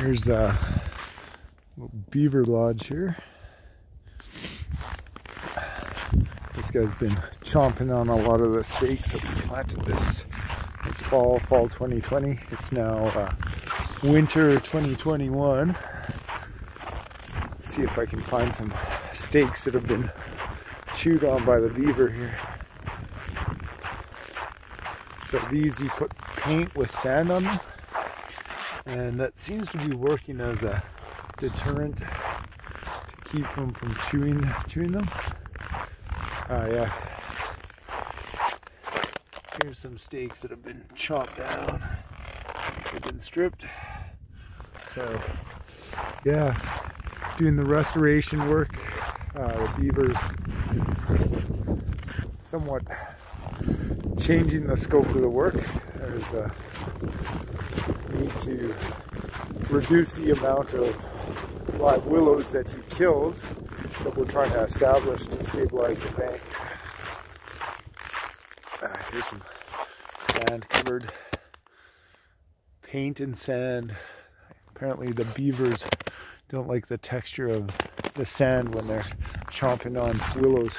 Here's a beaver lodge here. This guy's been chomping on a lot of the stakes that we planted this this fall, fall 2020. It's now uh, winter 2021. Let's see if I can find some stakes that have been chewed on by the beaver here. So these you put paint with sand on them and that seems to be working as a deterrent to keep them from chewing chewing them. Ah, yeah. Here's some stakes that have been chopped down. They've been stripped. So, yeah, doing the restoration work. Uh, the beavers somewhat changing the scope of the work. There's a need to reduce the amount of live willows that he killed that we're trying to establish to stabilize the bank. Uh, here's some sand covered paint and sand. Apparently the beavers don't like the texture of the sand when they're chomping on willows.